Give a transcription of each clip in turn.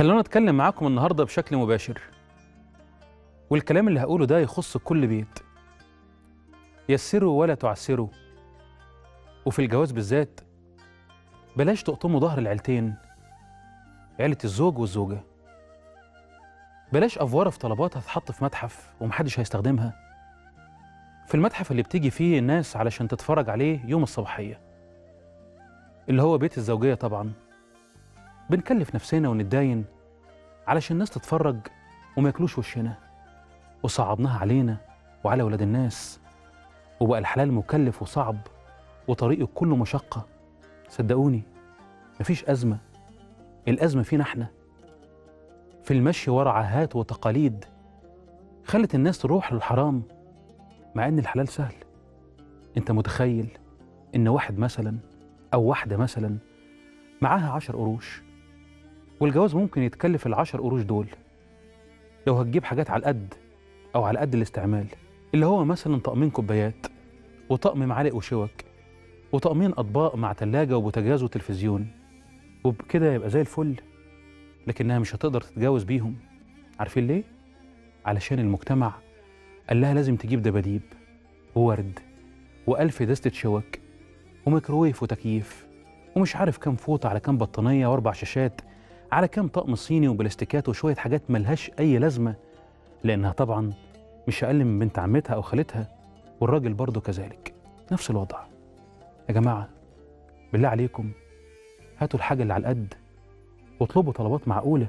خلونا نتكلم معاكم النهارده بشكل مباشر. والكلام اللي هقوله ده يخص كل بيت. يسروا ولا تعسروا. وفي الجواز بالذات بلاش تقطموا ظهر العيلتين. عيلة الزوج والزوجة. بلاش أفوارة في طلبات هتتحط في متحف ومحدش هيستخدمها. في المتحف اللي بتيجي فيه الناس علشان تتفرج عليه يوم الصباحية. اللي هو بيت الزوجية طبعا. بنكلف نفسنا ونتداين علشان الناس تتفرج وما ياكلوش وشنا. وصعبناها علينا وعلى ولاد الناس. وبقى الحلال مكلف وصعب وطريقه كله مشقة. صدقوني مفيش أزمة. الأزمة فينا إحنا. في المشي ورا عاهات وتقاليد خلت الناس تروح للحرام مع إن الحلال سهل. أنت متخيل إن واحد مثلا أو واحدة مثلا معاها عشر قروش؟ والجواز ممكن يتكلف العشر قروش دول لو هتجيب حاجات على القد أو على قد الاستعمال اللي هو مثلا طقمين كوبايات وطقم معالق وشوك وطقمين أطباق مع تلاجة وبوتاجاز وتلفزيون وبكده يبقى زي الفل لكنها مش هتقدر تتجاوز بيهم عارفين ليه؟ علشان المجتمع قال لها لازم تجيب دباديب وورد وألف دستة شوك وميكروويف وتكييف ومش عارف كام فوطة على كام بطانية وأربع شاشات على كام طقم صيني وبلاستيكات وشوية حاجات ملهاش أي لازمة لأنها طبعا مش أقل من بنت عمتها أو خالتها والراجل برضه كذلك. نفس الوضع. يا جماعة بالله عليكم هاتوا الحاجة اللي على القد واطلبوا طلبات معقولة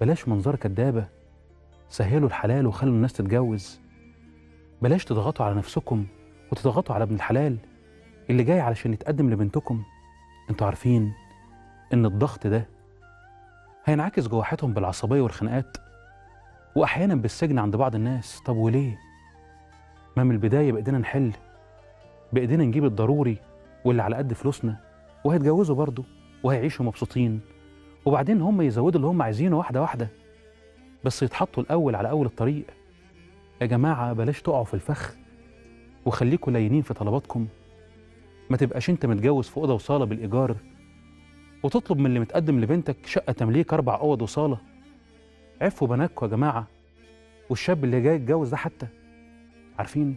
بلاش منظر كدابة سهلوا الحلال وخلوا الناس تتجوز. بلاش تضغطوا على نفسكم وتضغطوا على ابن الحلال اللي جاي علشان يتقدم لبنتكم. أنتوا عارفين إن الضغط ده هينعكس جوه حياتهم بالعصبية والخناقات واحيانا بالسجن عند بعض الناس. طب وليه؟ ما من البداية بإيدينا نحل بإيدينا نجيب الضروري واللي على قد فلوسنا وهيتجوزوا برضه وهيعيشوا مبسوطين وبعدين هم يزودوا اللي هم عايزينه واحدة واحدة بس يتحطوا الأول على أول الطريق. يا جماعة بلاش تقعوا في الفخ وخليكوا لينين في طلباتكم. ما تبقاش أنت متجوز في أوضة وصالة بالإيجار وتطلب من اللي متقدم لبنتك شقة تمليك أربع أوض وصالة. عفوا بناتكوا يا جماعة والشاب اللي جاي يتجوز ده حتى. عارفين؟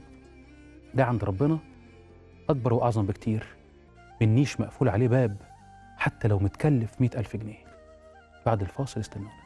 ده عند ربنا أكبر وأعظم بكتير. من نيش مقفول عليه باب حتى لو متكلف مئة ألف جنيه. بعد الفاصل استنونا.